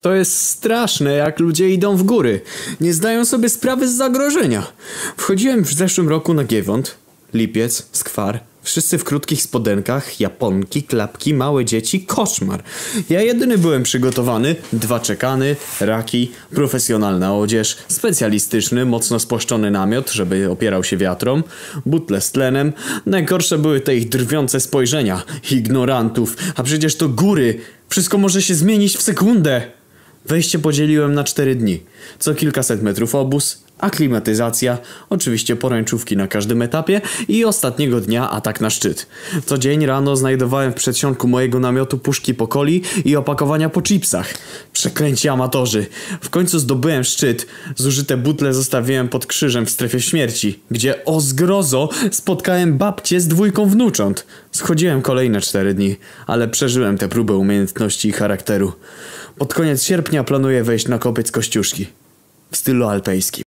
To jest straszne, jak ludzie idą w góry. Nie zdają sobie sprawy z zagrożenia. Wchodziłem w zeszłym roku na Giewont, lipiec, skwar. Wszyscy w krótkich spodenkach, japonki, klapki, małe dzieci, koszmar. Ja jedyny byłem przygotowany, dwa czekany, raki, profesjonalna odzież, specjalistyczny, mocno spłaszczony namiot, żeby opierał się wiatrom, butle z tlenem. Najgorsze były te ich drwiące spojrzenia, ignorantów, a przecież to góry. Wszystko może się zmienić w sekundę. Wejście podzieliłem na cztery dni. Co kilkaset metrów obóz, aklimatyzacja, oczywiście poręczówki na każdym etapie i ostatniego dnia atak na szczyt. Co dzień rano znajdowałem w przedsionku mojego namiotu puszki po coli i opakowania po chipsach. Przeklęci amatorzy. W końcu zdobyłem szczyt. Zużyte butle zostawiłem pod krzyżem w strefie śmierci, gdzie o zgrozo spotkałem babcię z dwójką wnucząt. Schodziłem kolejne cztery dni, ale przeżyłem tę próbę umiejętności i charakteru. Pod koniec sierpnia planuję wejść na kopiec Kościuszki w stylu alpejskim.